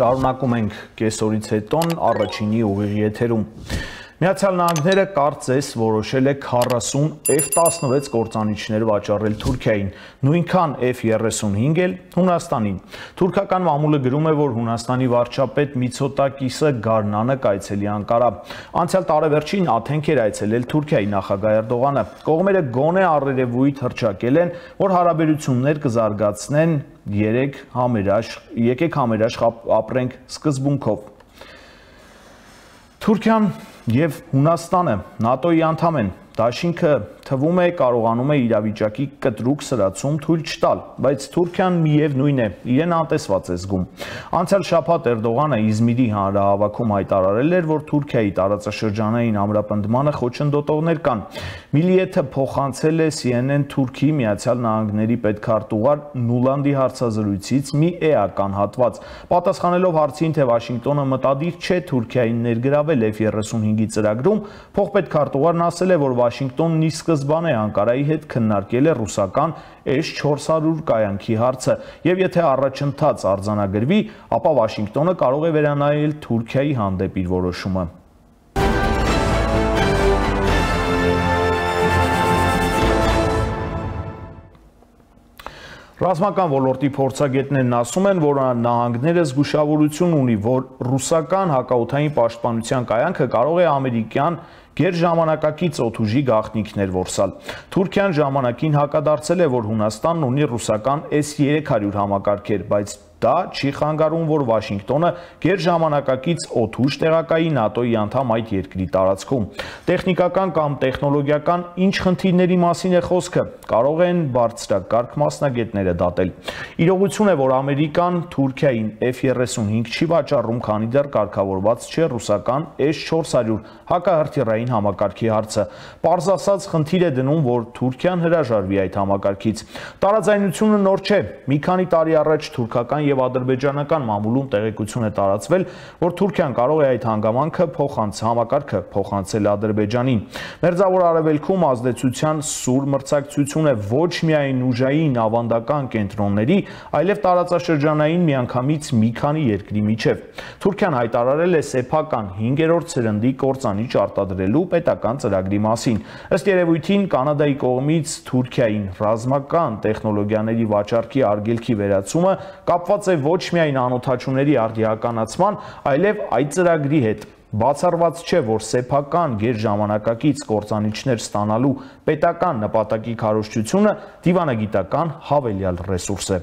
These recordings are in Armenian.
Շարունակում ենք կեսօրից հետոն առաջինի ուղիղ եթերում։ Միացյալ Նահանգները կարծես որոշել է 40 F-16 կործանիչներ վաճառել Թուրքիային, նույնքան F-35 էլ Հունաստանին։ Թուրքական մամուլը գրում է, որ Հունաստանի վարչապետ Միցոտակիսը Գարնանը կայցելի Անկարա։ Անցյալ տարեվերջին Աթենք էր այցելել Թուրքիայի նախագահ Էրդողանը։ Կողմերը գոնե առերևույթ հրճակել են, որ հարաբերություններ կզարգացնեն 3 համերաշխ, եկեք համերաշխ ապրենք սկզբունքով։ Թուրքիան եւ Հունաստանը ՆԱՏՕ-ի անդամ են։ Դաշինքը թվում է կարողանում է իրավիճակի կտրուկ սրացում թույլ չտալ, բայց Թուրքիան միևնույն է, իրեն անտեսված է զգում։ Անցյալ շաբաթ Էրդողանը Իզմիրի հանրահավաքում հայտարարել էր, որ Թուրքիայի տարածաշրջանային ամրապնդմանը խոչընդոտողներ կան։ Միլիեթը փոխանցել է CNN Թուրքի Միացյալ Նահանգների պետքարտուղար Նուլանդի հարցազրույցից մի էական հատված, պատասխանելով հարցին, թե Վաշինգտոնը մտադիր չէ Թուրքիային ներգրավել F-35-ի ծրագրում, փոխպետքարտուղարն ասել է, որ Վաշինգտոնն ի սկզբանե Անկարայի հետ քննարկել է ռուսական S-400 կայանքի հարցը, եւ եթե առաջընթաց արձանագրվի, ապա Վաշինգտոնը կարող է վերանայել Թուրքիայի հանդեպ իր որոշումը։ Ռազմական ոլորտի փորձագետներն ասում են, որ նահանգները զգուշավորություն ունի, որ ռուսական հակաօթային պաշտպանության կայանքը կարող է ամերիկյան գեր ժամանակակից օթուժի գաղտնիքներ որսալ։ Թուրքիան ժամանակին հակադարձել է, որ Հունաստանն ունի ռուսական S-300 համակարգեր, բայց Դա չի խանգարում, որ Վաշինգտոնը գեր ժամանակակից օթուշ տեղակայի ՆԱՏՕ-ի անդամ այդ երկրի տարածքում։ Տեխնիկական կամ տեխնոլոգիական ինչ խնդիրների մասին է խոսքը, կարող են բարձրակարգ մասնագետները դատել։ Իրողություն է, որ Ամերիկան Թուրքիային F-35 չի վաճառում, քանի դեռ կարգավորված չէ ռուսական S-400 հակահրթիռային համակարգի հարցը։ Պարզ ասած, խնդիր է դնում, որ Թուրքիան հրաժարվի այդ համակարգից։ Տարաձայնությունը նոր չէ։ Մի քանի տարի առաջ թուրքական եւ ադրբեջանական մամուլում տեղեկություն է տարածվել, որ Թուրքիան կարող է այդ հանգամանքը փոխանց համակարգը փոխանցել Ադրբեջանին։ Մերձավոր Արևելքում ազդեցության սուր մրցակցություն է ոչ միայն ուժային ավանդական կենտրոնների, այլև տարածաշրջանային միանգամից մի քանի երկրի միջև։ Թուրքիան հայտարարել է սեփական 5-րդ սերնդի կորցանիչ արտադրելու պետական ծրագրի մասին։ Ըստ երևույթին Կանադայի կողմից Թուրքիային ռազմական տեխնոլոգիաների վաճառքի արգելքի վերացումը կապված կապված է ոչ միայն անօթաչուների արդիականացման, այլև այդ ծրագրի հետ։ Բացառված չէ, որ սեփական գերժամանակակից կործանիչներ ստանալու պետական նպատակի քարոշչությունը դիվանագիտական հավելյալ ռեսուրս է։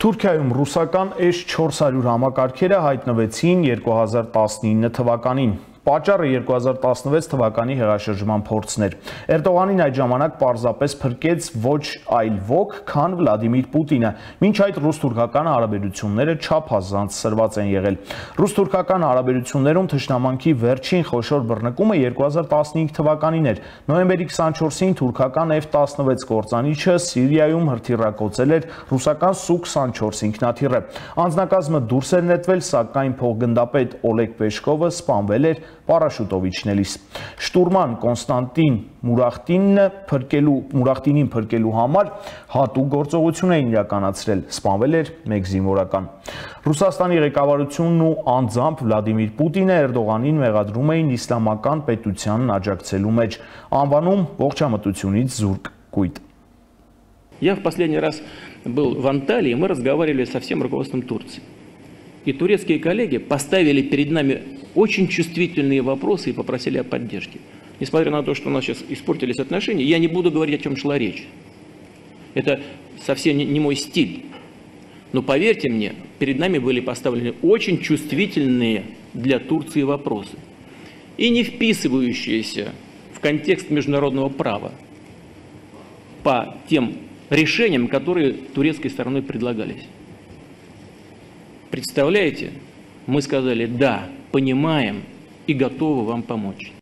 Թուրքիայում ռուսական S-400 համակարգերը հայտնվեցին 2019 թվականին։ Պատճառը 2016 թվականի հեղաշրջման փորձն էր։ Էրդողանին այդ ժամանակ պարզապես փրկեց ոչ այլ ոք, քան Վլադիմիր Պուտինը։ Մինչ այդ ռուս-թուրքական հարաբերությունները չափազանց սրված են եղել։ Ռուս-թուրքական հարաբերություններում թշնամանքի վերջին խոշոր բռնկումը 2015 թվականին էր։ Նոյեմբերի 24-ին թուրքական F-16 կործանիչը Սիրիայում հրթիռակոծել էր ռուսական Su-24 ինքնաթիռը։ Անձնակազմը դուրս էր նետվել, սակայն փոխգնդապետ Օլեգ Պեշկովը սպանվել էր պարաշուտով իջնելիս։ Շտուրման Կոնստանտին Մուրախտինը փրկելու Մուրախտինին փրկելու համար հատուկ գործողություն էին իրականացրել։ Սպանվել էր մեկ զինվորական։ Ռուսաստանի ղեկավարությունն ու անձամբ Վլադիմիր Պուտինը Էրդողանին մեղադրում էին իսլամական պետությանն աջակցելու մեջ, անվանում ողջամտությունից զուրկ կույտ։ Я в последний раз был в Анталии, мы разговаривали со всем руководством Турции. И турецкие коллеги поставили перед нами очень чувствительные вопросы и попросили о поддержке. Несмотря на то, что у нас сейчас испортились отношения, я не буду говорить, о чем шла речь. Это совсем не мой стиль. Но поверьте мне, перед нами были поставлены очень чувствительные для Турции вопросы. И не вписывающиеся в контекст международного права по тем решениям, которые турецкой стороной предлагались. Представляете, мы сказали «да», понимаем и готовы вам помочь.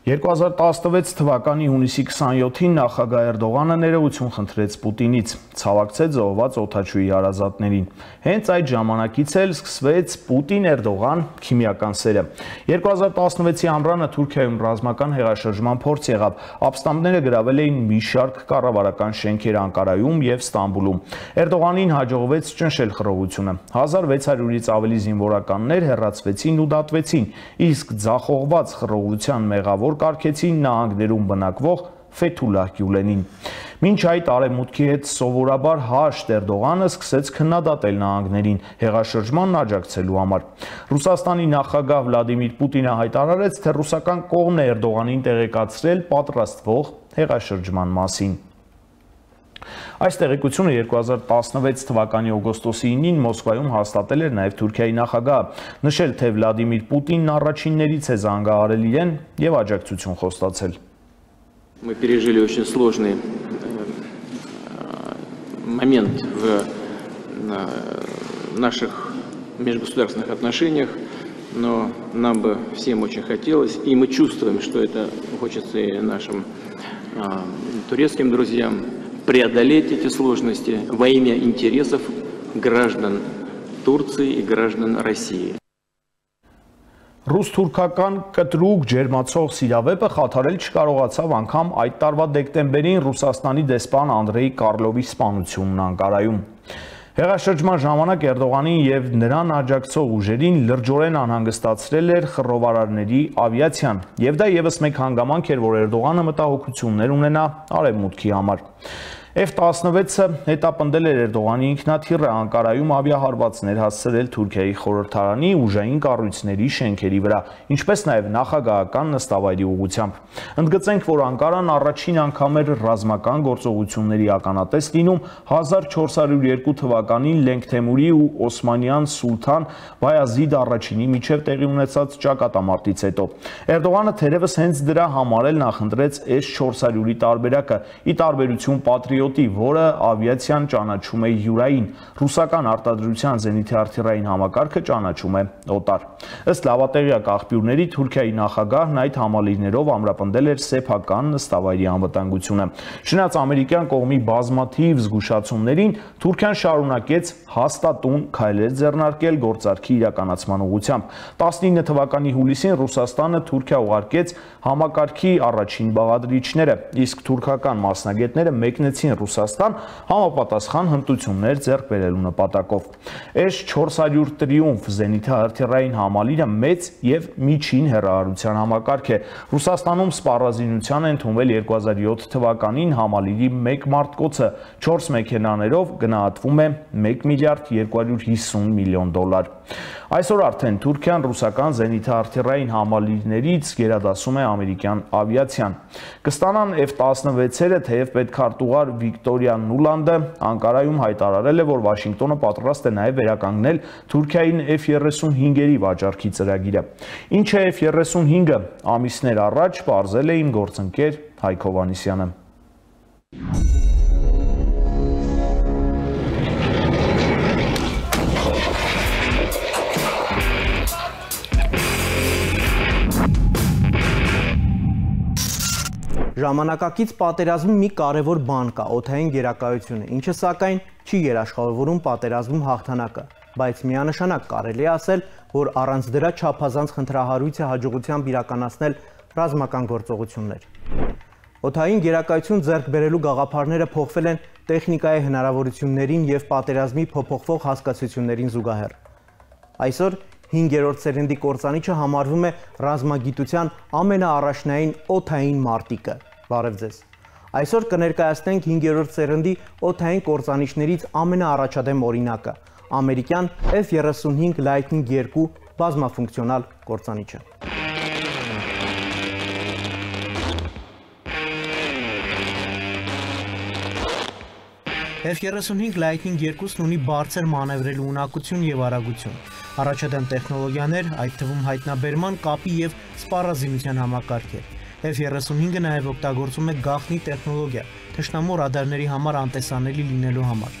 2016 թվականի հունիսի 27-ին նախագահ Էրդողանը ներողություն խնդրեց Պուտինից, ցավակցեց զոհված օթաչուի հարազատներին։ Հենց այդ ժամանակից էլ սկսվեց Պուտին-Էրդողան քիմիական սերը։ 2016-ի ամռանը Թուրքիայում ռազմական հեղաշրջման փորձ եղավ։ Ապստամբները գրավել էին մի շարք կառավարական շենքեր Անկարայում եւ Ստամբուլում։ Էրդողանին հաջողվեց ճնշել խռովությունը։ 1600-ից ավելի զինվորականներ հեռացվեցին ու դատվեցին, իսկ ձախողված խռովության մեղավոր կարգեցին նահանգներում բնակվող Ֆեթուլահ Գյուլենին։ Մինչ այդ արեմուտքի հետ սովորաբար հաշտ Էրդողանը սկսեց քննադատել նահանգներին հեղաշրջմանն աջակցելու համար։ Ռուսաստանի նախագահ Վլադիմիր Պուտինը հայտարարեց, թե ռուսական կողմն է Էրդողանին տեղեկացրել պատրաստվող հեղաշրջման մասին։ Այս տեղեկությունը 2016 թվականի օգոստոսի 9-ին Մոսկվայում հաստատել էր նաև Թուրքիայի նախագահ, նշել, թե Վլադիմիր Պուտինն առաջիններից է զանգահարել իրեն եւ աջակցություն խոստացել։ Мы пережили очень сложный момент в наших межгосударственных отношениях, но нам бы всем очень хотелось, и мы чувствуем, что это хочется и нашим турецким друзьям, преодолеть эти сложности во имя интересов граждан Турции и граждан России. Ռուս-թուրքական կտրուկ ջերմացող սիրավեպը խաթարել չկարողացավ անգամ այդ տարվա դեկտեմբերին Ռուսաստանի դեսպան Անդրեյ Կարլովի սպանությունն Անկարայում։ Հեղաշրջման ժամանակ Էրդողանին եւ նրան աջակցող ուժերին լրջորեն անհանգստացրել էր խռովարարների ավիացիան, եւ դա եւս մեկ հանգամանք էր, որ Էրդողանը մտահոգություններ ունենա արևմուտքի համար։ F-16-ը հետապնդել էր Էրդողանի ինքնաթիռը Անկարայում ավիահարվածներ հասցրել Թուրքիայի խորհրդարանի ուժային կառույցների շենքերի վրա, ինչպես նաև նախագահական նստավայրի ուղությամբ։ Ընդգծենք, որ Անկարան առաջին անգամ էր ռազմական գործողությունների ականատես լինում 1402 թվականին Լենգթեմուրի ու Օսմանյան սուլթան Բայազիդ առաջինի միջև տեղի ունեցած ճակատամարտից հետո։ Էրդողանը թերևս հենց դրա համար էլ նախընտրեց S-400-ի տարբերակը՝ ի տարբերություն պատրի Patriot-ի, որը ավիացիան ճանաչում է յուրային, ռուսական արտադրության զենիթի արտիռային համակարգը ճանաչում է օտար։ Ըստ լավատեղյակ աղբյուրների Թուրքիայի նախագահն այդ համալիրներով ամրապնդել էր սեփական նստավայրի անվտանգությունը։ Չնայած ամերիկյան կողմի բազմաթիվ զգուշացումներին Թուրքիան շարունակեց հաստատուն քայլեր ձեռնարկել գործարքի իրականացման ուղղությամբ։ 19 թվականի հուլիսին Ռուսաստանը Թուրքիա ուղարկեց համակարգի առաջին բաղադրիչները, իսկ թուրքական մասնագետները մեկնեցին գնացին Ռուսաստան համապատասխան հմտություններ ձեռք բերելու նպատակով։ S400 Triumph զենիթի հրթիռային համալիրը մեծ եւ միջին հեռահարության համակարգ է։ Ռուսաստանում սպառազինության է ընդունվել 2007 թվականին համալիրի 1 մարտկոցը 4 մեքենաներով գնահատվում է 1 միլիարդ 250 միլիոն դոլար։ Այսօր արդեն Թուրքիան ռուսական զենիթի արտիռային համալիրներից գերադասում է ամերիկյան ավիացիան։ Կստանան F-16-երը, թեև պետքարտուղար Վիկտորիա Նուլանդը Անկարայում հայտարարել է, որ Վաշինգտոնը պատրաստ է նաև վերականգնել Թուրքիային F-35-երի վաճառքի ծրագիրը։ Ինչ է F-35-ը ամիսներ առաջ բարձել է իմ գործընկեր Հայկ Հովանիսյանը։ Ժամանակակից պատերազմում մի կարևոր բան կա՝ օթային գերակայությունը, ինչը սակայն չի երաշխավորվում պատերազմում հաղթանակը, բայց միանշանակ կարելի է ասել, որ առանց դրա չափազանց խնդրահարույց է հաջողությամբ իրականացնել ռազմական գործողություններ։ Օթային գերակայություն ձեռք բերելու գաղափարները փոխվել են տեխնիկայի հնարավորություններին եւ պատերազմի փոփոխվող հասկացություններին զուգահեռ։ Այսօր 5-րդ սերնդի կորցանիչը համարվում է ռազմագիտության ամենաառաջնային օթային մարտիկը։ Բարև ձեզ։ Այսօր կներկայացնենք 5-րդ սերնդի օթային կորցանիչներից ամենաառաջադեմ օրինակը՝ ամերիկյան F-35 Lightning 2 բազմաֆունկցիոնալ կորցանիչը։ F-35 Lightning 2-ն ունի բարձր մանևրելու ունակություն եւ արագություն։ Առաջադեմ տեխնոլոգիաներ, այդ թվում հայտնաբերման, կապի եւ սպառազինության համակարգեր։ F-35-ը նաև օգտագործում է գաղտնի տեխնոլոգիա՝ թշնամու ռադարների համար անտեսանելի լինելու համար։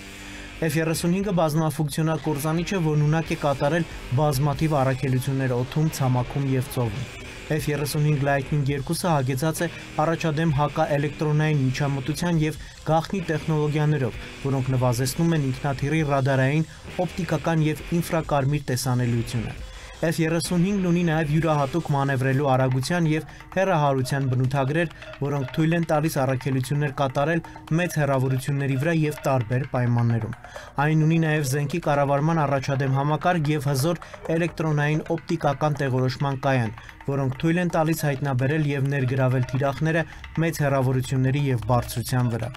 F-35-ը բազմաֆունկցիոնալ կորզանիչ է, որն ունակ է կատարել բազմաթիվ առաքելություններ օդում, ցամաքում եւ ծովում։ F-35 Lightning 2-ը հագեցած է առաջադեմ հակաէլեկտրոնային միջամտության եւ գաղտնի տեխնոլոգիաներով, որոնք նվազեցնում են ինքնաթիռի ռադարային, օպտիկական եւ ինֆրակարմիր տեսանելիությունը։ F-35-ն ունի նաև յուրահատուկ մանևրելու արագության եւ հեռահարության բնութագրեր, որոնք թույլ են տալիս առաքելություններ կատարել մեծ հեռավորությունների վրա եւ տարբեր պայմաններում։ Այն ունի նաև զենքի կառավարման առաջադեմ համակարգ եւ հզոր էլեկտրոնային օպտիկական տեղորոշման կայան, որոնք թույլ են տալիս հայտնաբերել եւ ներգրավել թիրախները մեծ հեռավորությունների եւ բարձրության վրա։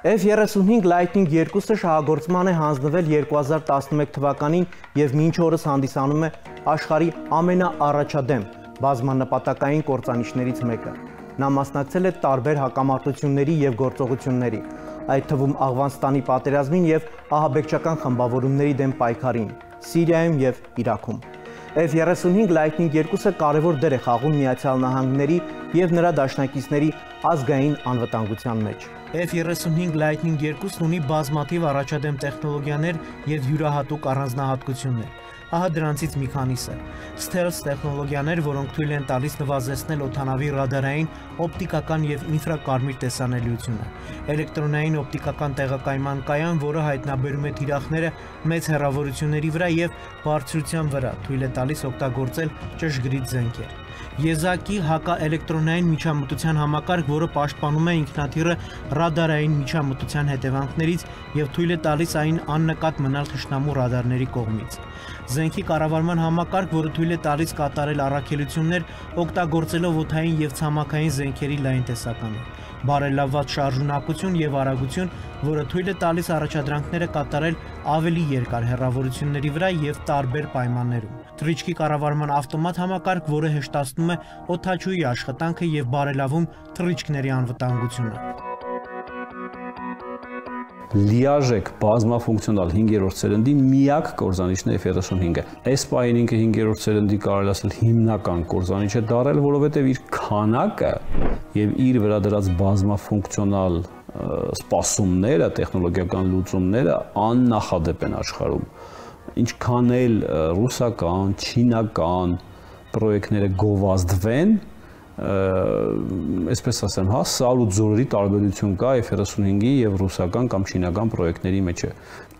F-35 Lightning 2-ը շահագործման է հանձնվել 2011 թվականին եւ մինչ օրս հանդիսանում է աշխարհի ամենաառաջադեմ բազմանպատակային կործանիչներից մեկը։ Նա մասնակցել է տարբեր հակամարտությունների եւ գործողությունների, այդ թվում Աղվանստանի պատերազմին եւ ահաբեկչական խմբավորումների դեմ պայքարին, Սիրիայում եւ Իրաքում։ F-35 Lightning 2-ը կարևոր դեր է խաղում Միացյալ Նահանգների եւ նրա դաշնակիցների ազգային անվտանգության մեջ։ F-35 Lightning 2-ն ունի բազմաթիվ առաջադեմ տեխնոլոգիաներ եւ յուրահատուկ առանձնահատկություններ։ Ահա դրանցից մի քանիսը։ Stealth տեխնոլոգիաներ, որոնք թույլ են տալիս նվազեցնել օթանավի ռադարային, օպտիկական եւ ինֆրակարմիր տեսանելիությունը։ Էլեկտրոնային օպտիկական տեղակայման կայան, որը հայտնաբերում է թիրախները մեծ հեռավորությունների վրա եւ բարձրության վրա, թույլ է տալիս օգտագործել ճշգրիտ զենքեր եզակի հակաէլեկտրոնային միջամտության համակարգ, որը պաշտպանում է ինքնաթիռը ռադարային միջամտության հետևանքներից եւ թույլ է տալիս այն աննկատ մնալ թշնամու ռադարների կողմից։ Զենքի կառավարման համակարգ, որը թույլ է տալիս կատարել առաքելություններ օգտագործելով օթային եւ ցամաքային զենքերի լայն տեսականը բարելավված շարժունակություն եւ արագություն, որը թույլ է տալիս առաջադրանքները կատարել ավելի երկար հեռավորությունների վրա եւ տարբեր պայմաններում։ Թրիչկի կառավարման ավտոմատ համակարգ, որը հեշտացնում է օթաչուի աշխատանքը եւ բարելավում թրիչկների անվտանգությունը լիաժեք բազմաֆունկցիոնալ 5-րդ սերնդի միակ կորզանիչն է F35-ը։ Այս պահին ինքը 5-րդ սերնդի կարելի ասել հիմնական կորզանիչ է դարել, որովհետև իր քանակը եւ իր վրա դրած բազմաֆունկցիոնալ սպասումները, տեխնոլոգիական լուծումները աննախադեպ են աշխարհում։ Ինչքան էլ ռուսական, չինական պրոյեկտները գովազդվեն, այսպես ասեմ, հա, սար ու ձորերի տարբերություն կա F35-ի եւ ռուսական կամ չինական պրոյեկտների մեջ։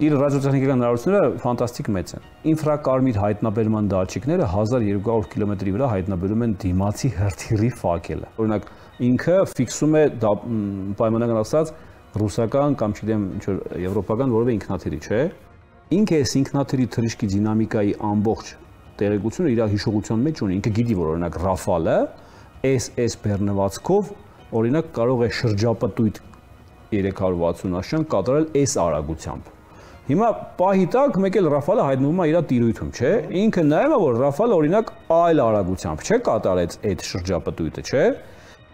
Իր ռադիոտեխնիկական հնարավորությունները ֆանտաստիկ մեծ են։ Ինֆրակարմիր հայտնաբերման դահլիճները 1200 կիլոմետրի վրա հայտնաբերում են դիմացի հրթիռի ֆակելը։ Օրինակ ինքը ֆիքսում է պայմանական ասած ռուսական կամ չգիտեմ ինչ որ եվրոպական որևէ ինքնաթիռի, չէ։ Ինքը այս ինքնաթիռի թռիչքի դինամիկայի ամբողջ տեղեկությունը իր հիշողության մեջ ունի։ Ինքը գիտի, որ օրինակ Ռաֆալը SS բեռնվածքով օրինակ կարող է շրջապտույտ 360 աշան կատարել S արագությամբ։ Հիմա պահի տակ մեկ էլ Ռաֆալը հայտնվում է իր տիրույթում, չէ։ Ինքը նայում է որ Ռաֆալը օրինակ այլ արագությամբ չէ կատարեց այդ շրջապտույտը, չէ։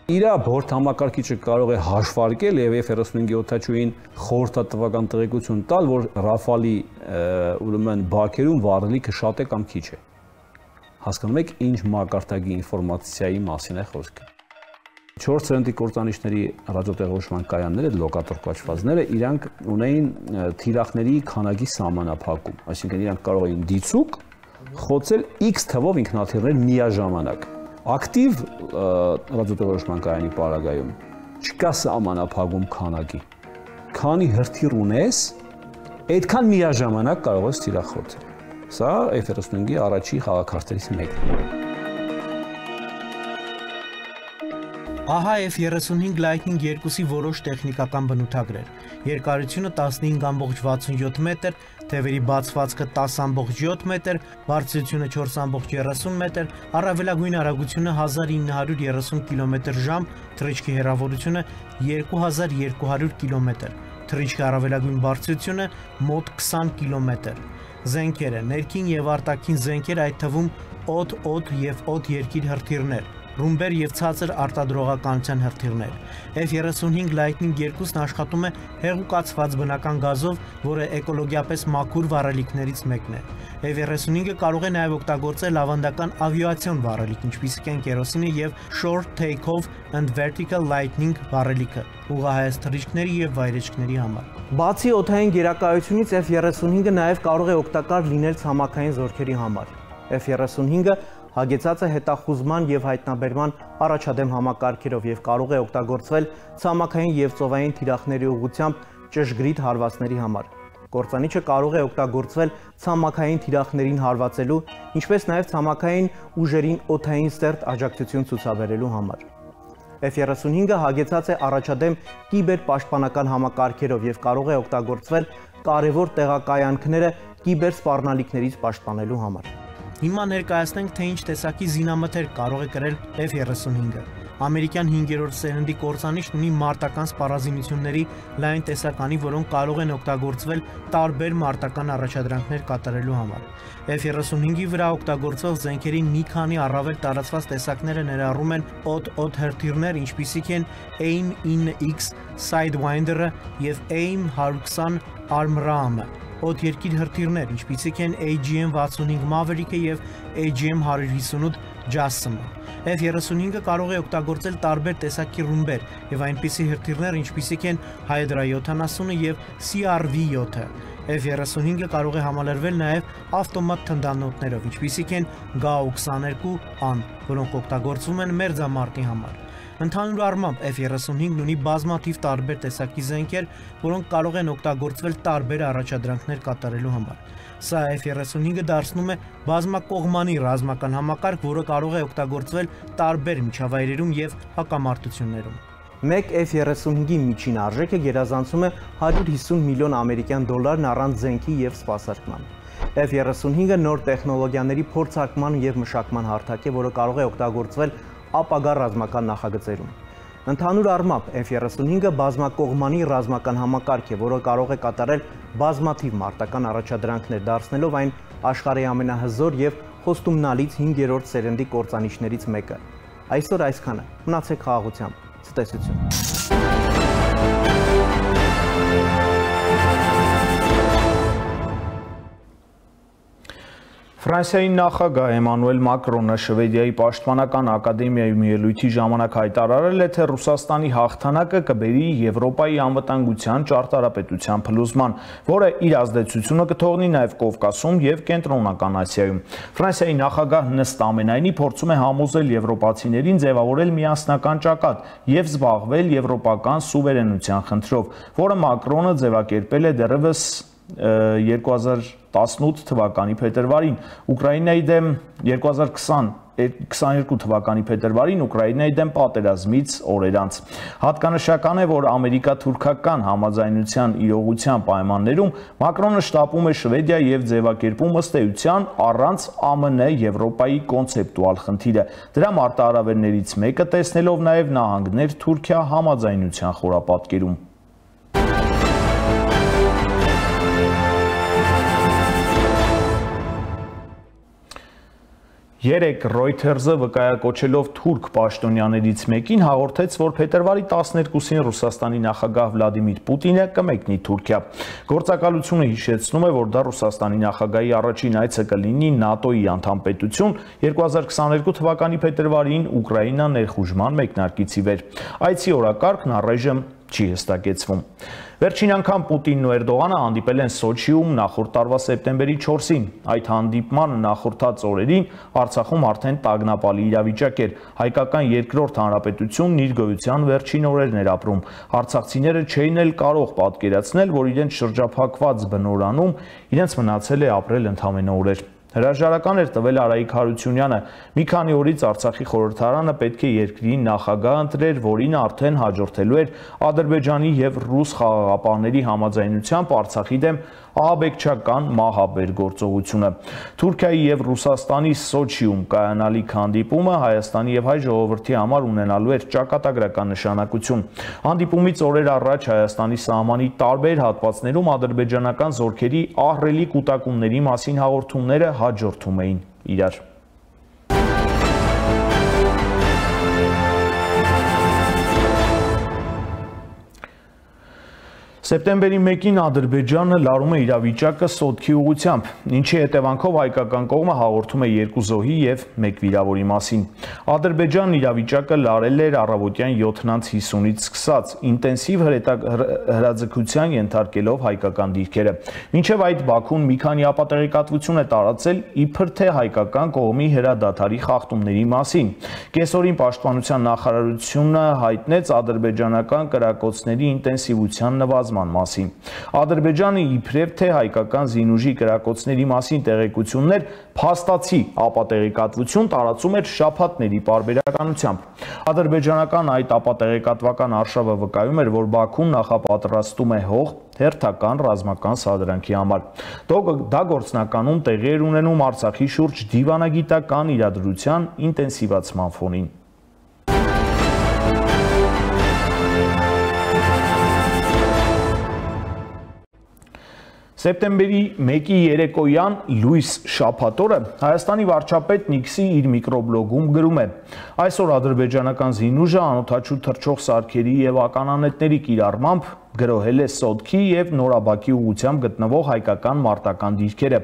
Իրա բորտ համակարգիչը կարող է հաշվարկել եւ F35-ի օթաչուին խորհրդատվական տեղեկություն տալ, որ Ռաֆալի ուրեմն բակերում վառելիքը շատ է կամ քիչ է հասկանում եք ինչ մակարդակի ինֆորմացիայի մասին է խոսքը։ 4 ցենտի կորտանիշների ռադիոտեղոշման կայանները, լոկատոր կոչվածները, իրանք ունեին թիրախների քանակի սահմանափակում, այսինքն իրանք կարող էին դիցուկ խոցել x թվով ինքնաթիռներ միաժամանակ։ Ակտիվ ռադիոտեղոշման կայանի պարագայում չկա սահմանափակում քանակի։ Քանի հրթիռ ունես, այդքան միաժամանակ կարող ես թիրախ խոցել։ Սա F35-ի առաջի խաղակարտերից մեկն է։ Ահա F35 Lightning 2-ի որոշ տեխնիկական բնութագրեր։ Երկարությունը 15.67 մետր, թևերի բացվածքը 10.7 մետր, բարձրությունը 4.30 մետր, առավելագույն արագությունը 1930 կմ/ժ, թռիչքի հեռավորությունը 2200 կմ, թռիչքի առավելագույն բարձրությունը մոտ 20 կմ զենքերը, ներքին եւ արտաքին զենքեր, այդ թվում օդ, օդ եւ օդ երկիր հրթիռներ, ռումբեր եւ ցածր արտադրողականության հրթիռներ։ F-35 Lightning 2-ն աշխատում է հեղուկացված բնական գազով, որը էկոլոգիապես մաքուր վառելիքներից մեկն է։ F-35-ը կարող է նաև օգտագործել ավանդական ավիացիոն վառելիք, ինչպիսիք են կերոսինը եւ short take-off and vertical lightning վառելիքը, ուղղահայաց թռիչքների եւ վայրեջքների համար։ Բացի օթային գերակայությունից F-35-ը նաև կարող է օգտակար լինել ցամաքային զորքերի համար։ F-35-ը հագեցած է հետախուզման եւ հայտնաբերման առաջադեմ համակարգերով եւ կարող է օգտագործվել ցամաքային եւ ծովային թիրախների ուղղությամբ ճշգրիտ հարվածների համար։ Կործանիչը կարող է օգտագործվել ցամաքային թիրախներին հարվածելու, ինչպես նաև ցամաքային ուժերին օթային սերտ աջակցություն ցուցաբերելու համար։ F-35-ը հագեցած է առաջադեմ կիբերպաշտպանական համակարգերով եւ կարող է օգտագործվել կարևոր տեղակայանքները կիբերսպառնալիքներից պաշտպանելու համար։ Հիմա ներկայացնենք, թե ինչ տեսակի զինամթեր կարող է կրել F-35-ը ամերիկյան 5-րդ սերնդի կորցանիչն ունի մարտական սպառազինությունների լայն տեսականի, որոնք կարող են օգտագործվել տարբեր մարտական առաջադրանքներ կատարելու համար։ F-35-ի վրա օգտագործող զենքերի մի քանի առավել տարածված տեսակները ներառում են OT-OT հրթիռներ, ինչպիսիք են AIM-9X Sidewinder-ը եւ AIM-120 Armram-ը օդ երկիր հրթիռներ, ինչպիսիք են AGM-65 Maverick-ը եւ AGM-158 JASSM-ը։ F-35-ը կարող է օգտագործել տարբեր տեսակի ռումբեր եւ այնպիսի հրթիռներ, ինչպիսիք են Hydra 70-ը եւ CRV-7-ը։ F-35-ը կարող է համալրվել նաև ավտոմատ թնդանոթներով, ինչպիսիք են GAU-22-ան, որոնք օգտագործվում են մերձամարտի համար։ Ընդհանուր առմամբ F-35-ն ունի բազմաթիվ տարբեր տեսակի զենքեր, որոնք կարող են օգտագործվել տարբեր առաջադրանքներ կատարելու համար։ Սա F-35-ը դարձնում է բազմակողմանի ռազմական համակարգ, որը կարող է օգտագործվել տարբեր միջավայրերում եւ հակամարտություններում։ Մեկ F-35-ի միջին արժեքը գերազանցում է 150 միլիոն ամերիկյան դոլարն առանց զենքի եւ սպասարկման։ F-35-ը նոր տեխնոլոգիաների փորձարկման եւ մշակման հարթակ է, որը կարող է օգտագործվել ապագա ռազմական նախագծերում։ Ընդհանուր առմամբ F-35-ը բազմակողմանի ռազմական համակարգ է, որը կարող է կատարել բազմաթիվ մարտական առաջադրանքներ, դարձնելով այն աշխարհի ամենահզոր եւ խոստումնալից 5-րդ սերնդի կործանիչներից մեկը։ Այսօր այսքանը։ Մնացեք խաղաղությամբ։ Ցտեսություն։ Ֆրանսիայի նախագահ Էմանուել Մակրոնը Շվեդիայի պաշտպանական ակադեմիայի միելույթի ժամանակ հայտարարել է, թե Ռուսաստանի հաղթանակը կբերի Եվրոպայի անվտանգության ճարտարապետության փլուզման, որը իր ազդեցությունը կթողնի նաև Կովկասում եւ Կենտրոնական Ասիայում։ Ֆրանսիայի նախագահ նստ ամենայնի փորձում է համոզել եվրոպացիներին ձևավորել միասնական ճակատ եւ զբաղվել եվրոպական սուվերենության խնդրով, որը Մակրոնը ձևակերպել է դեռևս 2018 թվականի փետրվարին Ուկրաինայի դեմ 2020 22 թվականի փետրվարին Ուկրաինայի դեմ պատերազմից օրեր անց։ Հատկանշական է, որ ամերիկա-թուրքական համաձայնության իրողության պայմաններում Մակրոնը շտապում է Շվեդիա եւ ձևակերպում ըստ էության առանց ԱՄՆ Եվրոպայի կոնցեպտուալ խնդիրը։ Դրա մարտահրավերներից մեկը տեսնելով նաեւ նահանգներ Թուրքիա համաձայնության խորապատկերում։ Երեք Reuters-ը վկայակոչելով թուրք պաշտոնյաներից մեկին հաղորդեց, որ փետրվարի 12-ին Ռուսաստանի նախագահ Վլադիմիր Պուտինը կմեկնի Թուրքիա։ Գործակալությունը հիշեցնում է, որ դա Ռուսաստանի նախագահի առաջին այցը կլինի ՆԱՏՕ-ի անդամ պետություն 2022 թվականի փետրվարին Ուկրաինա ներխուժման մեկնարկից ի վեր։ Այցի օրակարգն առայժմ չի հստակեցվում։ Վերջին անգամ Պուտինն ու Էրդողանը հանդիպել են Սոչիում նախորդ տարվա սեպտեմբերի 4-ին։ Այդ հանդիպմանը նախորդած օրերին Արցախում արդեն տագնապալի իրավիճակ էր։ Հայկական երկրորդ հանրապետությունն իր գոյության վերջին օրերն էր ապրում։ Արցախցիները չէին էլ կարող պատկերացնել, որ իրենց շրջափակված բնորանում իրենց մնացել է ապրել ընդամենը օրեր։ Հրաժարական էր տվել Արայիկ Հարությունյանը։ Մի քանի օրից Արցախի խորհրդարանը պետք է երկրի նախագահ ընտրեր, որին արդեն հաջորդելու էր Ադրբեջանի եւ ռուս խաղաղապահների համաձայնությամբ Արցախի դեմ ահաբեկչական մահաբեր գործողությունը։ Թուրքիայի եւ Ռուսաստանի Սոչիում կայանալիք հանդիպումը Հայաստանի եւ հայ ժողովրդի համար ունենալու էր ճակատագրական նշանակություն։ Հանդիպումից օրեր առաջ Հայաստանի սահմանի տարբեր հատվածներում ադրբեջանական զորքերի ահռելի կൂട്ടակումների մասին հաղորդումները հաջորդում էին իրար։ Սեպտեմբերի 1-ին Ադրբեջանը լարում է իրավիճակը սոտքի ուղությամբ, ինչի հետևանքով հայկական կողմը հաղորդում է երկու զոհի եւ մեկ վիրավորի մասին։ Ադրբեջանն իրավիճակը լարել էր առավոտյան 7:50-ից սկսած, ինտենսիվ հրաձգության ենթարկելով հայկական դիրքերը։ Մինչև այդ Բաքուն մի քանի ապատեղեկատվություն է տարածել իբր թե հայկական կողմի հրադադարի խախտումների մասին։ Կեսօրին պաշտպանության նախարարությունը հայտնեց ադրբեջանական կրակոցների ինտենսիվության նվազման կառուցման մասին։ Ադրբեջանը իբրև թե հայկական զինուժի կրակոցների մասին տեղեկություններ փաստացի ապատեղեկատվություն տարածում էր շփատների պարբերականությամբ։ Ադրբեջանական այդ ապատեղեկատվական արշավը վկայում էր, որ Բաքուն նախապատրաստում է հող հերթական ռազմական սադրանքի համար։ Դա գործնականում տեղի էր ունենում Արցախի շուրջ դիվանագիտական իրադրության ինտենսիվացման ֆոնին։ Սեպտեմբերի 1-ի երեկոյան լույս շաբաթօրը Հայաստանի վարչապետ Նիքսի իր միկրոբլոգում գրում է. Այսօր ադրբեջանական զինուժը անօթաչու թռչող սարքերի եւ ականանետների կիրառմամբ գրոհել է Սոդքի եւ Նորաբակի ուղությամբ գտնվող հայկական մարտական դիրքերը,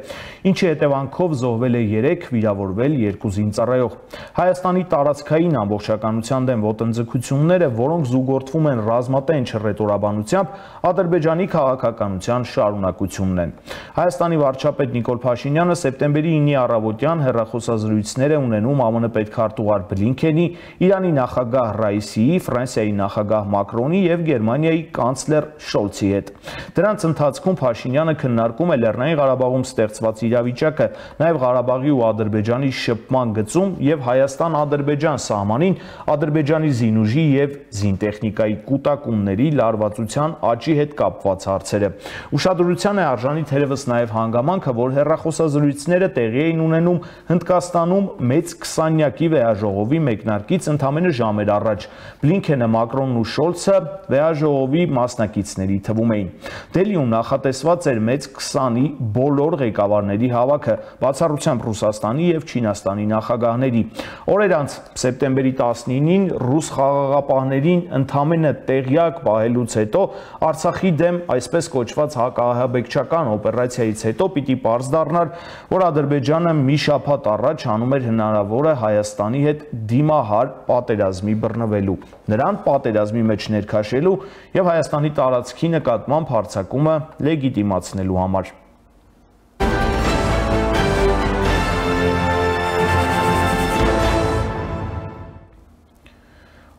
ինչի հետևանքով զոհվել է 3, վիրավորվել 2 զինծառայող։ Հայաստանի տարածքային ամբողջականության դեմ ոտնձգությունները, որոնք զուգորդվում են ռազմատենչ ռետորաբանությամբ, Ադրբեջանի քաղաքականության շարունակությունն են։ Հայաստանի վարչապետ Նիկոլ Փաշինյանը սեպտեմբերի 9-ի առավոտյան հերրախոսազրույցներ է ունենում ԱՄՆ պետքարտուղար Բլինքենի, Իրանի նախագահ Ռայիսիի, Ֆրանսիայի նախագահ Մակրոնի եւ Գերմանիայի կանցլեր մինիստր Շոլցի հետ։ Դրանց ընթացքում Փաշինյանը քննարկում է Լեռնային Ղարաբաղում ստեղծված իրավիճակը, նաև Ղարաբաղի ու Ադրբեջանի շփման գծում եւ Հայաստան-Ադրբեջան սահմանին Ադրբեջանի զինուժի եւ զինտեխնիկայի կൂട്ടակումների լարվածության աճի հետ կապված հարցերը։ Ուշադրության է արժանի թերևս նաև հանգամանքը, որ հերրախոսազրույցները տեղի էին ունենում Հնդկաստանում մեծ 20-յակի վեաժողովի մեկնարկից ընդամենը ժամեր առաջ։ Բլինքենը, Մակրոնն ու Շոլցը վեաժողովի մասնակից մասնակիցների թվում էին։ Դելիում նախատեսված էր մեծ 20-ի բոլոր ղեկավարների հավաքը, բացառությամբ Ռուսաստանի եւ Չինաստանի նախագահների։ Օրեր անց սեպտեմբերի 19-ին ռուս խաղաղապահներին ընդամենը տեղյակ պահելուց հետո Արցախի դեմ այսպես կոչված հակահաբեկչական օպերացիայից հետո պիտի པարզ դառնար, որ Ադրբեջանը մի շաբաթ առաջ անում էր հնարավորը Հայաստանի հետ դիմահար պատերազմի բռնվելու, նրան պատերազմի մեջ ներքաշելու եւ Հայաստանի տարածքի նկատմամբ հարձակումը լեգիտիմացնելու համար։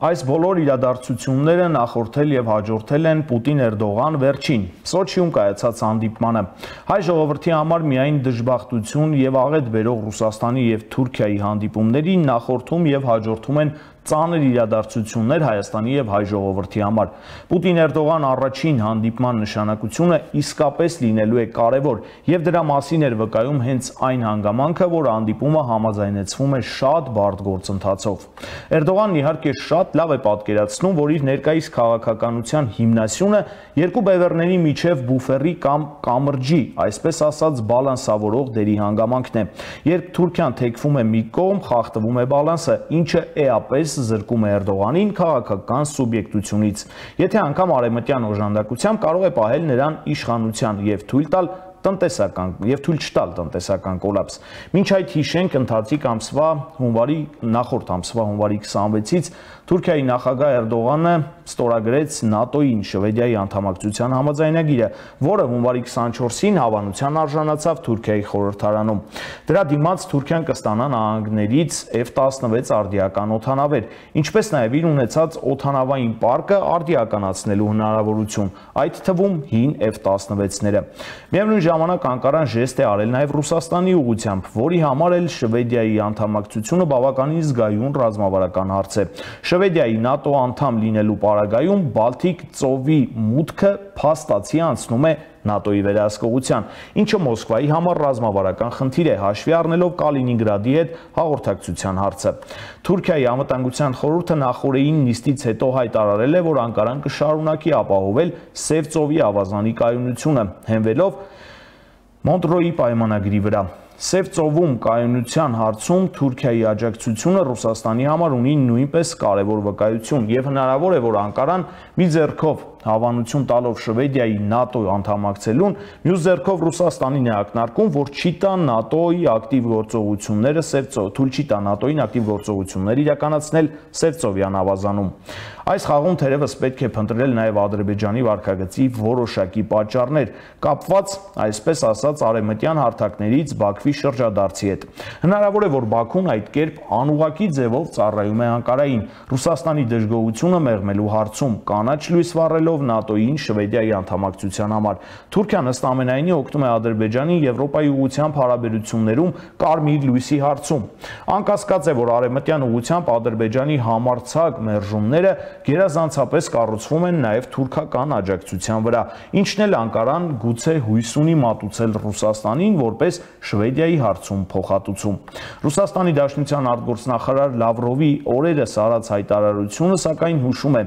Այս բոլոր իրադարձությունները նախորդել եւ հաջորդել են Պուտին-Էրդողան վերջին Սոչիում կայացած հանդիպմանը։ Հայ ժողովրդի համար միայն դժբախտություն եւ աղետ բերող Ռուսաստանի եւ Թուրքիայի հանդիպումներին նախորդում եւ հաջորդում են ծանր իրադարձություններ Հայաստանի եւ հայ ժողովրդի համար։ Պուտին-Էրդողան առաջին հանդիպման նշանակությունը իսկապես լինելու է կարևոր եւ դրա մասին էր վկայում հենց այն հանգամանքը, որ հանդիպումը համաձայնեցվում է շատ բարդ գործընթացով։ Էրդողանն իհարկե շատ լավ է պատկերացնում, որ իր ներկայիս քաղաքականության հիմնասյունը երկու բևեռների միջև բուֆերի կամ կամրջի, այսպես ասած, բալանսավորող դերի հանգամանքն է։ Երբ Թուրքիան թեքվում է մի կողմ, խախտվում է բալանսը, ինչը էապես այս զրկում է Էրդողանին քաղաքական սուբյեկտությունից։ Եթե անգամ արևմտյան օժանդակությամբ կարող է պահել նրան իշխանության եւ թույլ տալ տնտեսական եւ թույլ չտալ տնտեսական կոլապս։ Մինչ այդ հիշենք ընթացիկ ամսվա հունվարի նախորդ ամսվա հունվարի 26-ից Թուրքիայի նախագահ Էրդողանը ստորագրեց ՆԱՏՕ-ին Շվեդիայի անդամակցության համաձայնագիրը, որը հունվարի 24-ին հավանության արժանացավ Թուրքիայի խորհրդարանում։ Դրա դիմաց Թուրքիան կստանա նահանգներից F-16 արդիական օթանավեր, ինչպես նաև իր ունեցած օթանավային պարկը արդիականացնելու հնարավորություն, այդ թվում հին F-16-ները։ Միևնույն ժամանակ Անկարան ժեստ է արել նաև Ռուսաստանի ուղությամբ, որի համար էլ Շվեդիայի անդամակցությունը բավականին զգայուն ռազմավարական հարց է։ Շվեդիայի ՆԱՏՕ անդամ լինելու պարագայում Բալթիկ ծովի մուտքը փաստացի անցնում է ՆԱՏՕ-ի վերահսկողության, ինչը Մոսկվայի համար ռազմավարական խնդիր է հաշվի առնելով Կալինինգրադի հետ հաղորդակցության հարցը։ Թուրքիայի անվտանգության խորհուրդը նախորդային նիստից հետո հայտարարել է, որ Անկարան կշարունակի ապահովել Սև ծովի ավազանի կայունությունը, հենվելով Մոնտրոյի պայմանագրի վրա։ Սև ծովում կայունության հարցում Թուրքիայի աջակցությունը Ռուսաստանի համար ունի նույնպես կարևոր վկայություն եւ հնարավոր է որ Անկարան մի ձեռքով Հավանություն տալով Շվեդիայի ՆԱՏՕ-ի անդամակցելուն, մյուս ձեռքով Ռուսաստանին է ակնարկում, որ չի տա ՆԱՏՕ-ի ակտիվ գործողությունները Սևծով, թույլ չի տա ՆԱՏՕ-ին ակտիվ գործողություններ իրականացնել Սևծովյան ավազանում։ Այս խաղում թերևս պետք է փնտրել նաև Ադրբեջանի վարկագծի որոշակի պատճառներ, կապված, այսպես ասած, արեմտյան հարթակներից Բաքվի շրջադարձի հետ։ Հնարավոր է, որ Բաքուն այդ կերպ անուղակի ձևով ծառայում է Անկարային Ռուսաստանի դժգոհությունը մեղմելու հարցում, կանաչ լույս վառելով ՆԱՏՕ-ին Շվեդիայի անդամակցության համար։ Թուրքիան ըստ ամենայնի օգնում է Ադրբեջանին Եվրոպայի ուղությամբ հարաբերություններում կարմիր լույսի հարցում։ Անկասկած է, որ արեմտյան ուղությամբ Ադրբեջանի համարցակ մերժումները գերազանցապես կառուցվում են նաև թուրքական աջակցության վրա, ինչն էլ Անկարան գուցե հույս ունի մատուցել Ռուսաստանին որպես Շվեդիայի հարցում փոխհատուցում։ Ռուսաստանի Դաշնության արտգործնախարար Լավրովի օրերս արած հայտարարությունը սակայն հուշում է.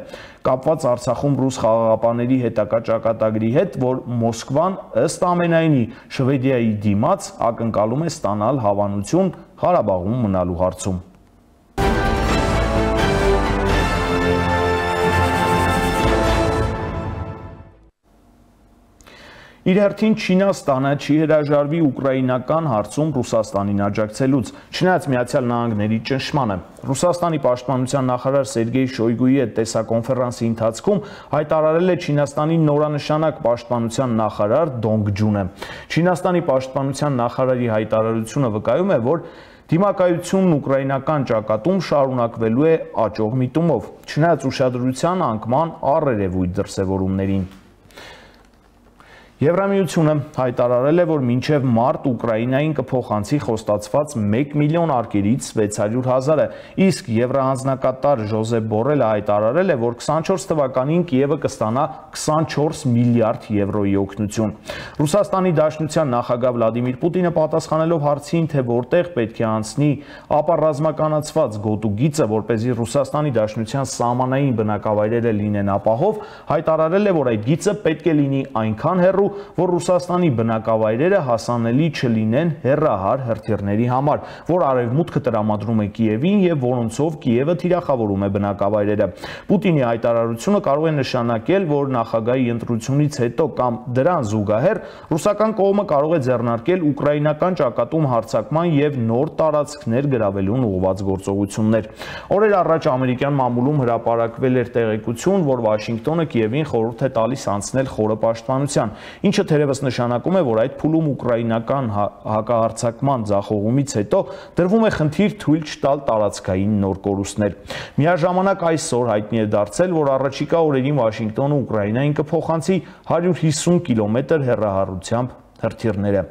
Կապված Արցախում ռուս խաղաղապաների հետակա ճակատագրի հետ, որ Մոսկվան ըստ ամենայնի Շվեդիայի դիմաց ակնկալում է ստանալ հավանություն Ղարաբաղում մնալու հարցում։ Իր հերթին Չինաստանը չի հրաժարվի ուկրաինական հարցում Ռուսաստանին աջակցելուց։ Չնայած Միացյալ Նահանգների ճնշմանը, Ռուսաստանի պաշտպանության նախարար Սերգեյ Շոյգուի հետ տեսակոնֆերանսի ընթացքում հայտարարել է Չինաստանի նորանշանակ պաշտպանության նախարար Դոնգ Ջունը։ Չինաստանի պաշտպանության նախարարի հայտարարությունը վկայում է, որ Դիմակայությունն ուկրաինական ճակատում շարունակվելու է աճող միտումով, չնայած ուշադրության անկման առերևույթ դրսևորումներին։ Եվրամիությունը հայտարարել է, որ մինչև մարտ Ուկրաինային կփոխանցի խոստացված 1 միլիոն արկերից 600 հազարը, իսկ Եվրահանձնակատար Ժոզեփ Բորելը հայտարարել է, որ 24 թվականին Կիևը կստանա 24 միլիարդ եվրոյի օգնություն։ Ռուսաստանի Դաշնության նախագահ Վլադիմիր Պուտինը պատասխանելով հարցին, թե որտեղ պետք է անցնի ապառազմականացված գոտու գիծը, որ เป զի Ռուսաստանի Դաշնության սահմանային բնակավայրերը լինեն ապահով, հայտարարել է, որ այդ գիծը պետք է լինի այնքան հեռու, որ Ռուսաստանի բնակավայրերը հասանելի չլինեն հերրահար հրթիռների համար, որ արևմուտքը տրամադրում է Կիևին եւ որոնցով Կիևը թիրախավորում է բնակավայրերը։ Պուտինի հայտարարությունը կարող է նշանակել, որ նախագահի ընտրությունից հետո կամ դրան զուգահեռ ռուսական կողմը կարող է ձեռնարկել ուկրաինական ճակատում հարձակման եւ նոր տարածքներ գրավելուն ուղղված գործողություններ։ Օրեր առաջ ամերիկյան մամուլում հրապարակվել էր տեղեկություն, որ Վաշինգտոնը Կիևին խորհուրդ է տալիս անցնել խորը պաշտպանության ինչը թերևս նշանակում է, որ այդ փուլում ուկրաինական հա- հակահարցակման ձախողումից հետո դրվում է խնդիր թույլ չտալ տարածքային նոր կորուստներ։ Միաժամանակ այսօր հայտնի է դարձել, որ առաջիկա օրերին Վաշինգտոնը Ուկրաինային կփոխանցի 150 կիլոմետր հեռահարությամբ հրթիռները։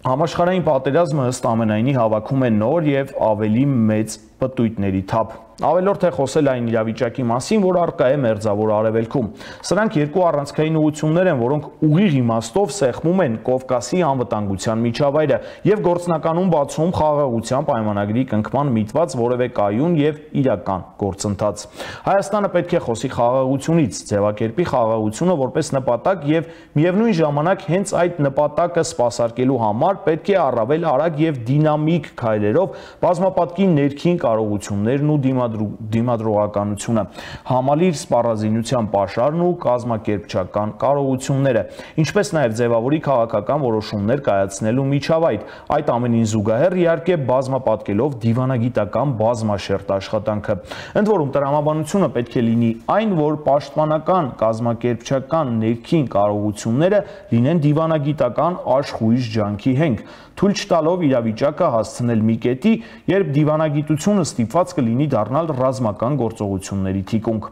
Համաշխարհային պատերազմը ըստ ամենայնի հավաքում է նոր եւ ավելի մեծ պտույտների թափ։ Ավելորդ է խոսել այն իրավիճակի մասին, որ արկա է մերձավոր արևելքում։ Սրանք երկու առանցքային ուղություններ են, որոնք ուղիղ իմաստով սեղմում են Կովկասի անվտանգության միջավայրը եւ գործնականում բացում խաղաղության պայմանագրի կնքման միտված որևէ կայուն եւ իրական գործընթաց։ Հայաստանը պետք է խոսի խաղաղությունից, ձևակերպի խաղաղությունը որպես նպատակ եւ միևնույն ժամանակ հենց այդ նպատակը սպասարկելու համար պետք է առավել արագ եւ դինամիկ քայլերով բազմապատկի ներքին կարողություններն ու դիմաց դիմադրողականությունը, համալիր սպառազինության պաշարն ու կազմակերպչական կարողությունները, ինչպես նաև ձևավորի քաղաքական որոշումներ կայացնելու միջավայր։ Այդ ամենին զուգահեռ իհարկե բազմապատկելով դիվանագիտական բազմաշերտ աշխատանքը։ Ընդ որում տրամաբանությունը պետք է լինի այն, որ պաշտպանական կազմակերպչական ներքին կարողությունները լինեն դիվանագիտական աշխույժ ջանքի հենք, թույլ չտալով իրավիճակը հասցնել մի կետի, երբ դիվանագիտությունը ստիպված կլինի դառնալ ռազմական գործողությունների թիկունք։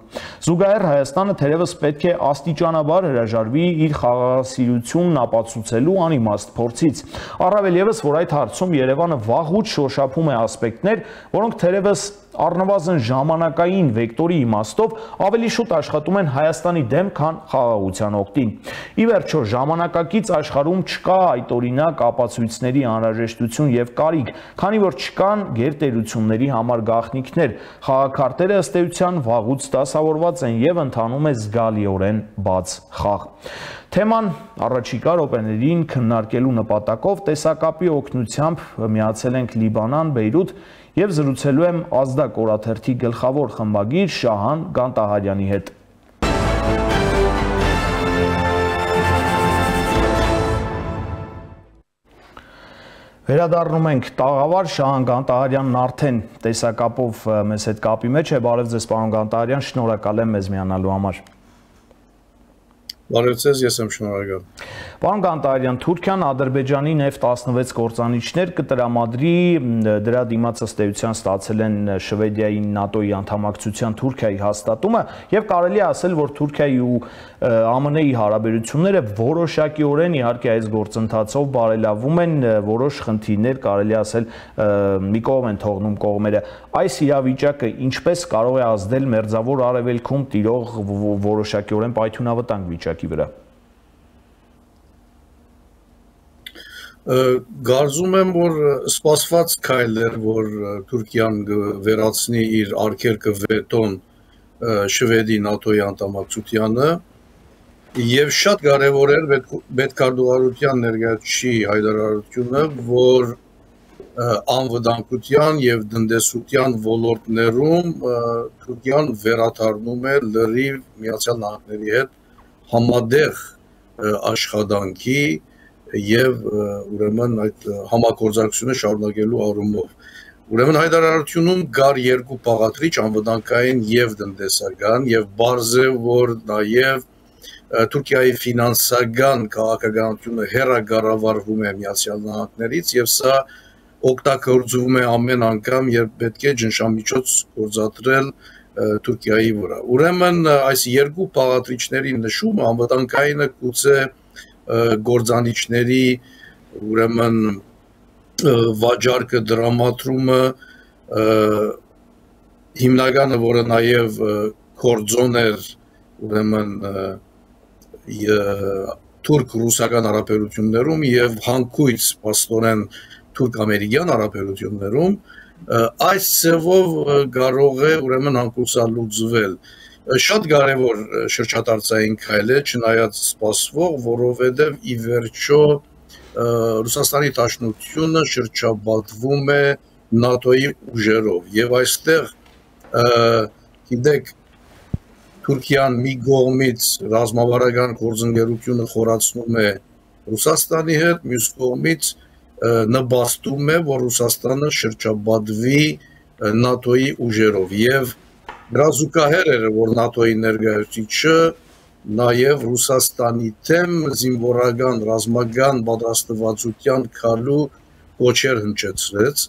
Զուգահեռ Հայաստանը թերևս պետք է աստիճանաբար հրաժարվի իր խաղաղասիրությունն ապացուցելու անիմաստ փորձից։ Առավել եւս, որ այդ հարցում Երևանը վաղուց շոշափում է ասպեկտներ, որոնք թերևս առնվազն ժամանակային վեկտորի իմաստով ավելի շուտ աշխատում են Հայաստանի դեմ, քան խաղաղության օգտին։ Ի վերջո, ժամանակակից աշխարհում չկա այդ օրինակ ապացույցների անհրաժեշտություն եւ կարիք, քանի որ չկան գերտերությունների համար գաղտնիքներ։ Խաղակարտերը ըստ էության վաղուց դասավորված են եւ ընթանում է զգալիորեն բաց խաղ։ Թեման առաջիկա րոպեներին քննարկելու նպատակով տեսակապի օգնությամբ միացել ենք Լիբանան, Բեյրութ եւ զրուցելու եմ ազդակ օրաթերթի գլխավոր խմբագիր Շահան Գանտահարյանի հետ։ Վերադառնում ենք տաղավար Շահան Գանտահարյանն արդեն տեսակապով մեզ հետ կապի մեջ է։ Բարև ձեզ, պարոն Գանտահարյան, շնորհակալ եմ մեզ միանալու համար։ Բարև ձեզ, ես եմ շնորհակալ։ Պարոն Կանտարյան, Թուրքիան Ադրբեջանի F16 կործանիչներ կտրամադրի, դրա դիմաց ըստ էության ստացել են Շվեդիայի ՆԱՏՕ-ի անդամակցության Թուրքիայի հաստատումը եւ կարելի է ասել, որ Թուրքիայի ու ԱՄՆ-ի հարաբերությունները որոշակիորեն իհարկե այս գործընթացով բարելավում են, որոշ խնդիրներ կարելի ասել մի կողմ են թողնում կողմերը։ Այս իրավիճակը ինչպես կարող է ազդել մերձավոր արևելքում տիրող որոշակիորեն պայթյունավտանգ վիճակի վրա։ Գարզում եմ, որ սպասված քայլ էր, որ Թուրքիան վերացնի իր արկելքը վետոն Շվեդի ՆԱՏՕ-ի անդամակցությանը եւ շատ կարեւոր էր պետքարտուղարության ներկայացուցիչի հայտարարությունը, որ անվտանգության եւ տնտեսության ոլորտներում Թուրքիան վերաթարնում է լրիվ Միացյալ Նահանգների հետ համադեղ աշխատանքի եւ ուրեմն այդ համագործակցությունը շարունակելու առումով ուրեմն հայտարարությունում կար երկու պաղատրիչ անվտանգային եւ տնտեսական եւ բարձ է որ նաեւ Թուրքիայի ֆինանսական քաղաքականությունը հերագարավարվում է Միացյալ Նահանգներից եւ սա օգտագործվում է ամեն անգամ, երբ պետք է ջնշամիջոց գործադրել Թուրքիայի վրա։ Ուրեմն այս երկու պաղատրիչների նշումը անվտանգայինը գուցե գործանիչների ուրեմն վաճառքը դրամատրումը հիմնականը որը նաև կորձոն էր ուրեմն թուրք-ռուսական հարաբերություններում եւ հանկույց պաստորեն թուրք-ամերիկյան հարաբերություններում այս ծևով կարող է ուրեմն հանկուսալուծվել շատ կարևոր շրջադարձային քայլ է չնայած սպասվող, որովհետև ի վերջո Ռուսաստանի Դաշնությունը շրջաբատվում է ՆԱՏՕ-ի ուժերով եւ այստեղ գիտեք Թուրքիան մի կողմից ռազմավարական գործընկերությունը խորացնում է Ռուսաստանի հետ, մյուս կողմից նպաստում է, որ Ռուսաստանը շրջաբադվի ՆԱՏՕ-ի ուժերով եւ դրա զուգահեռ էր, որ ՆԱՏՕ-ի ներկայացուցիչը նաև Ռուսաստանի թեմ զինվորական ռազմական պատրաստվածության քալու կոչեր հնչեցրեց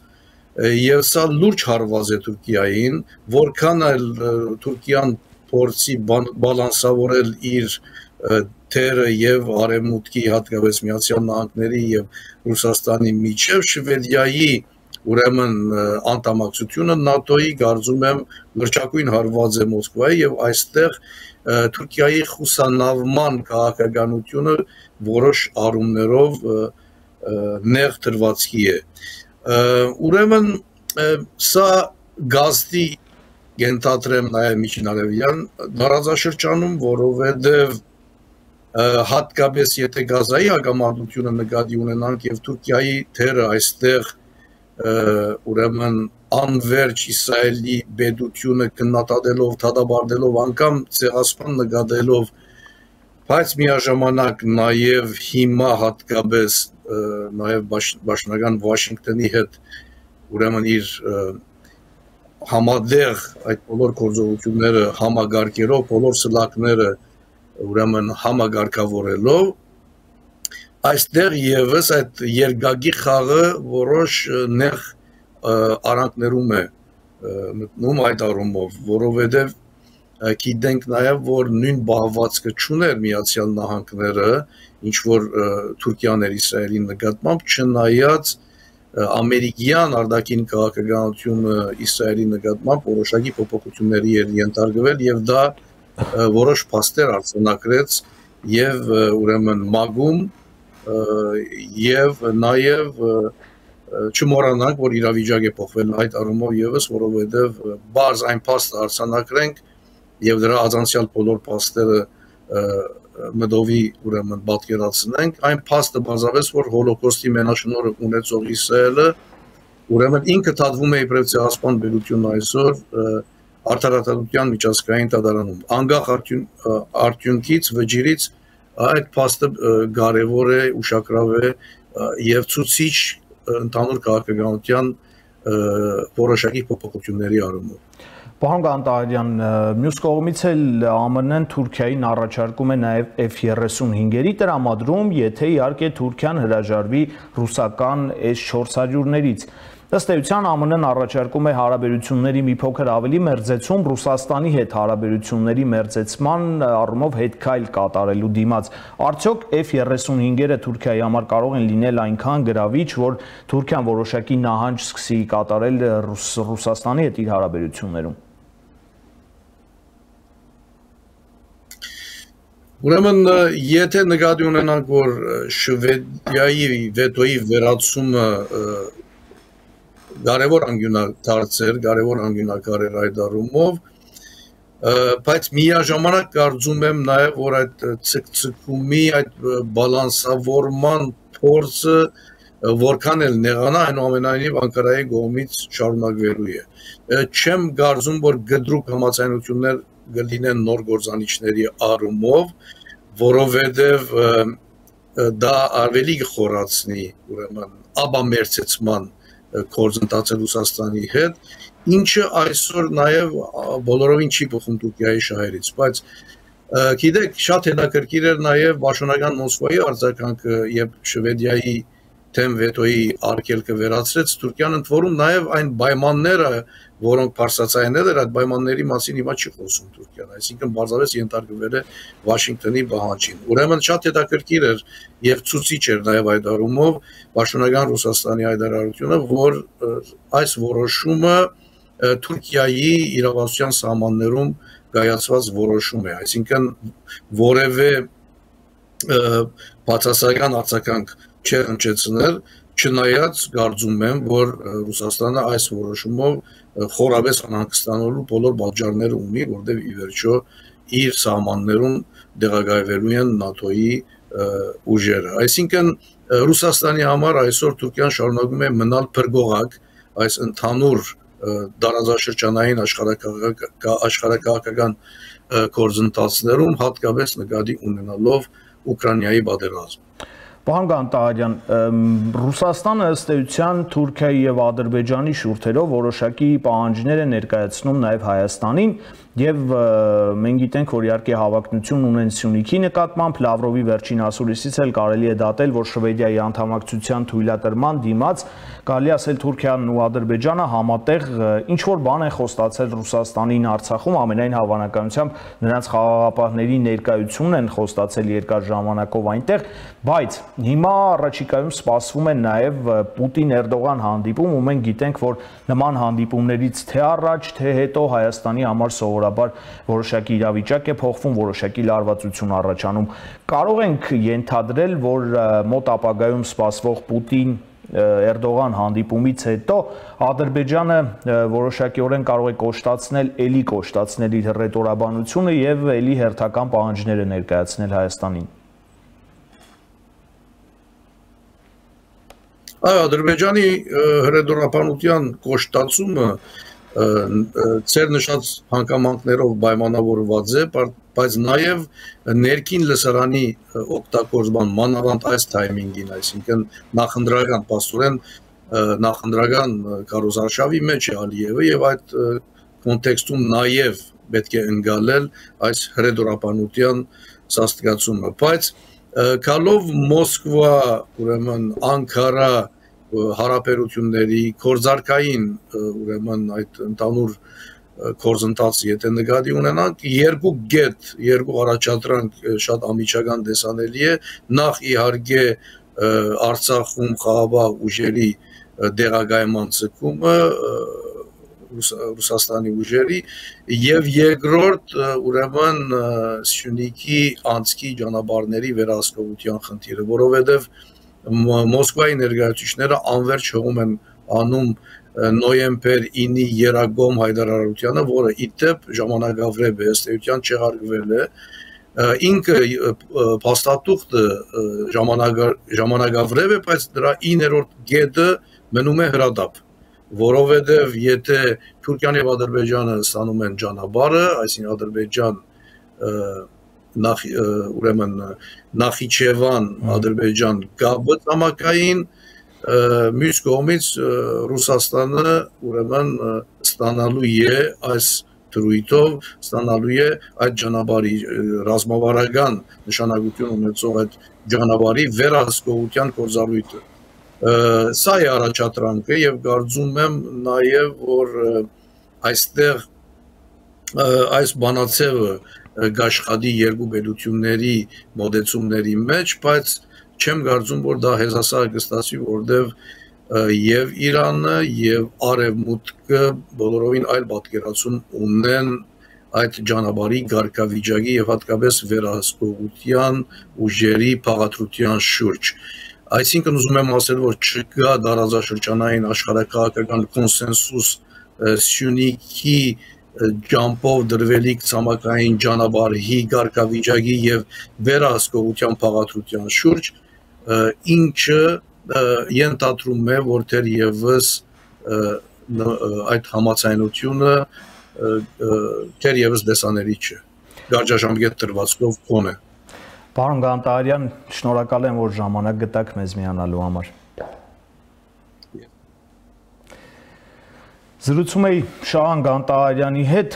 եւ սա լուրջ հարված է Թուրքիային, որքան էլ Թուրքիան փորձի բալանսավորել իր թերը եւ արեմուտքի հատկապես Միացյալ Նահանգների եւ Ռուսաստանի միջև Շվեդիայի ուրեմն անդամակցությունը ՆԱՏՕ-ի գարձում եմ լրջակույն հարված է Մոսկվայի եւ այստեղ Թուրքիայի խուսանավման քաղաքականությունը որոշ առումներով նեղ դրվածքի է ուրեմն սա գազդի գենտատրեմ նաև միջինարևյան դարաձաշրջանում, որովհետև հատկապես եթե գազայի հակամարտությունը նկատի ունենանք եւ Թուրքիայի թերը այստեղ ուրեմն անverջ Իսրայելի բեդությունը կնատադելով, թադաբարդելով, անգամ ցեղասպան նկատելով, բայց միաժամանակ նաև հիմա հատկապես նաև բաշնական Վաշինգտոնի հետ ուրեմն իր համադեղ այդ բոլոր գործողությունները համագարկելով, բոլոր սլակները ուրեմն համագարկավորելով այստեղ եւս այդ երգագի խաղը որոշ նեղ արանքներում է մտնում այդ առումով, որովհետև գիտենք նաև որ նույն բաղվածքը չուներ Միացյալ Նահանգները, ինչ որ Թուրքիան էր Իսրայելի նկատմամբ, չնայած ամերիկյան արտաքին քաղաքականությունը Իսրայելի նկատմամբ որոշակի փոփոխությունների էր ենթարկվել եւ դա որոշ փաստեր արձանագրեց եւ ուրեմն մագում եւ նաեւ չմոռանանք որ իրավիճակ է փոխվել այդ առումով եւս որովհետեւ բարձ այն փաստը արձանագրենք եւ դրա ազանցյալ բոլոր փաստերը մդովի ուրեմն պատկերացնենք, այն փաստը բազավես, որ հոլոկոստի մենաշնորհը ունեցող Իսրայելը ուրեմն ինքը դատվում է իբրև ցեղասպան բերություն այսօր արտարատության միջազգային դատարանում։ Անկախ արդյուն, արդյունքից, վճիրից այդ փաստը կարևոր է, ուշագրավ է եւ ցուցիչ ընդհանուր քաղաքականության որոշակի փոփոխությունների առումով։ Պարոն Կանտարյան, մյուս կողմից էլ ԱՄՆ-ն Թուրքիային առաջարկում է նաև F-35-երի տրամադրում, եթե իհարկե Թուրքիան հրաժարվի ռուսական S-400-ներից։ Ըստ էության ԱՄՆ-ն առաջարկում է հարաբերությունների մի փոքր ավելի մերձեցում Ռուսաստանի հետ հարաբերությունների մերձեցման առումով հետքայլ կատարելու դիմաց։ Արդյոք F-35-երը Թուրքիայի համար կարող են լինել այնքան գրավիչ, որ Թուրքիան որոշակի նահանջ սկսի կատարել Ռուս, Ռուսաստանի հետ իր հարաբերություններում։ Ուրեմն եթե նկատի ունենանք որ Շվեդիայի վետոյի վերացումը կարևոր անգյունակարծեր, կարևոր անգյունակար էր այդ առումով, բայց միաժամանակ կարծում եմ նաև որ այդ ցկցկումի, այդ բալանսավորման փորձը որքան էլ նեղանա այնուամենայնիվ Անկարայի կողմից շարունակվելու է։ Չեմ կարծում որ գդրուկ համացանություններ կլինեն նոր գործանիչների առումով, որովհետև դա ավելի կխորացնի ուրեմն աբամերցեցման կորձընթացը Ռուսաստանի հետ, ինչը այսօր նաև բոլորովին չի փոխում Թուրքիայի շահերից, բայց գիտեք, շատ հետաքրքիր էր նաև Վաշոնական Մոսկվայի արձագանքը, երբ Շվեդիայի թեմ վետոյի արկելքը վերացրեց, Թուրքիան ընդ որում նաև այն պայմանները, որոնք Փարսացայիններ էր, այդ պայմանների մասին հիմա չի խոսում Թուրքիան, այսինքն բարձրապես ենթարկվել է Վաշինգտոնի բանջին։ Ուրեմն շատ հետաքրքիր էր եւ ցուցիչ էր նաև այդ առումով Պաշտոնական Ռուսաստանի հայտարարությունը, որ այս որոշումը Թուրքիայի իրավասության սահմաններում կայացված որոշում է, այսինքն որևէ բացասական արձագանք չէր հնչեցնել, չնայած կարծում եմ, որ Ռուսաստանը այս որոշումով խորաբես անհանգստանալու բոլոր պատճառները ունի, որտեղ ի վերջո իր սահմաններում դեղագայվելու են ՆԱՏՕ-ի ուժերը։ Այսինքն Ռուսաստանի համար այսօր Թուրքիան շարունակում է մնալ փրկողակ այս ընդհանուր դարաձաշրջանային աշխարհակաղակական գործընթացներում հատկապես նկատի ունենալով Ուկրաինայի պատերազմը։ Պարոն Գանտահարյան, Ռուսաստանը ըստ էության Թուրքիայի եւ Ադրբեջանի շուրթերով որոշակի պահանջներ է ներկայացնում նաեւ Հայաստանին եւ մենք գիտենք, որ իհարկե հավակնություն ունեն Սյունիքի նկատմամբ, Լավրովի վերջին ասուլիսից էլ կարելի է դատել, որ Շվեդիայի անդամակցության թույլատրման դիմաց կարելի ասել Թուրքիան ու Ադրբեջանը համատեղ ինչ որ բան են խոստացել Ռուսաստանին Արցախում, ամենայն հավանականությամբ նրանց խաղաղապահների ներկայությունն են խոստացել երկար ժամանակով այնտեղ, բայց հիմա առաջիկայում սպասվում է նաև Պուտին-Էրդողան հանդիպում, ու մենք գիտենք, որ նման հանդիպումներից թե առաջ, թե հետո Հայաստանի համար սովորաբար որոշակի իրավիճակ է փոխվում, որոշակի լարվածություն առաջանում։ Կարող ենք ենթադրել, որ մոտ ապագայում սպասվող Պուտին Էրդողան հանդիպումից հետո Ադրբեջանը որոշակիորեն կարող է կոշտացնել, ելի կոշտացնել իր ռետորաբանությունը եւ ելի հերթական պահանջները ներկայացնել Հայաստանին։ Այո, Ադրբեջանի հրետորաբանության կոշտացումը ծեր նշած հանգամանքներով պայմանավորված է, բայց նաև ներքին լսարանի օգտագործման մանավանդ այս թայմինգին, այսինքն նախնդրական պաստորեն նախնդրական կարոզարշավի մեջ է Ալիևը եւ այդ կոնտեքստում նաև պետք է ընկալել այս հրեդորապանության սաստկացումը, բայց կալով Մոսկվա, ուրեմն Անկարա հարաբերությունների կորզարկային ուրեմն այդ ընդհանուր կորզընթացը եթե նկատի ունենանք երկու գետ երկու առաջադրանք շատ ամիջական տեսանելի է նախ իհարկե Արցախում Ղարաբաղ ուժերի դերակայման ցկումը Ռուսաստանի ուժերի եւ երկրորդ ուրեմն Սյունիքի անցքի ճանապարհների վերահսկողության խնդիրը, որովհետեւ Մոսկվայի ներկայացուցիչները անverջ հողում են անում նոյեմբեր 9-ի Երագոմ հայտարարությանը, որը իդեպ ժամանակավրեպ է ըստ էության չեղարկվել է ինքը փաստաթուղթը ժամանակավրև է, բայց դրա 9-րդ գետը մնում է հրադապ որովհետև եթե Թուրքիան եւ Ադրբեջանը ստանում են ճանապարհը, այսինքն Ադրբեջան նախ ուրեմն Նախիջևան Ադրբեջան գաբը ցամաքային մյուս կողմից Ռուսաստանը ուրեմն ստանալու է այս դրույթով ստանալու է այդ ճանապարհի ռազմավարական նշանակություն ունեցող այդ ճանապարհի վերահսկողության կորզալույթը սա է առաջադրանքը եւ կարծում եմ նաեւ որ այստեղ այս բանացևը գաշխատի երկու պետությունների մոդեցումների մեջ, բայց չեմ կարծում որ դա հեզասար կստացվի, որտեղ եւ Իրանը եւ Արևմուտքը բոլորովին այլ պատկերացում ունեն այդ ճանապարհի ղարկավիճակի եւ հատկապես վերահսկողության ուժերի փաղադրության շուրջ։ Այսինքն ուզում եմ ասել, որ չկա դարաձաշրջանային աշխարհակահաղական կոնսենսուս Սյունիքի ջամփով դրվելիք ցամաքային ճանապարհի ղարկավիճակի եւ վերահսկողության փաղադրության շուրջ, ինչը ենթադրում է, որ թերևս այդ համացայնությունը թերևս դեսաների չէ։ Գարջաժամկետ տրվածքով կոն է։ Պարոն Գանտարյան, շնորհակալ եմ, որ ժամանակ գտաք մեզ միանալու համար։ Զրուցում էի Շահան Գանտարյանի հետ